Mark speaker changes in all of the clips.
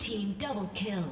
Speaker 1: team double kill.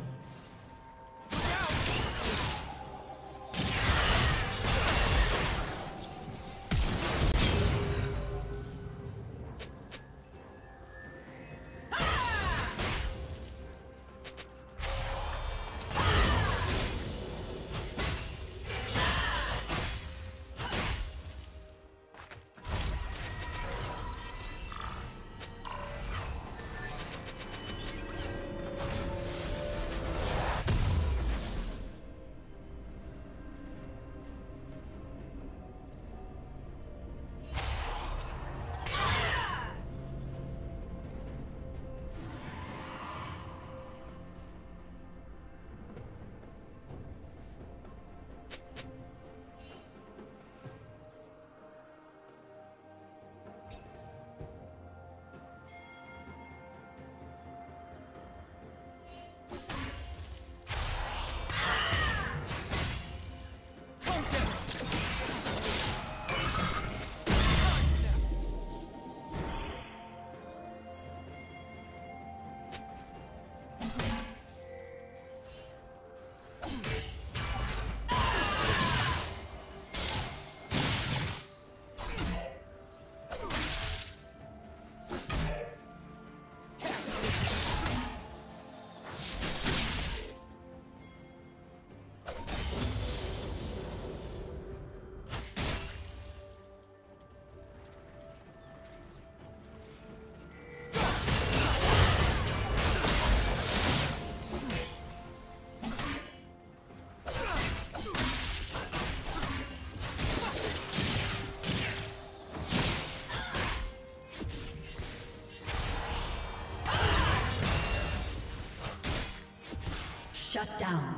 Speaker 1: Shut down.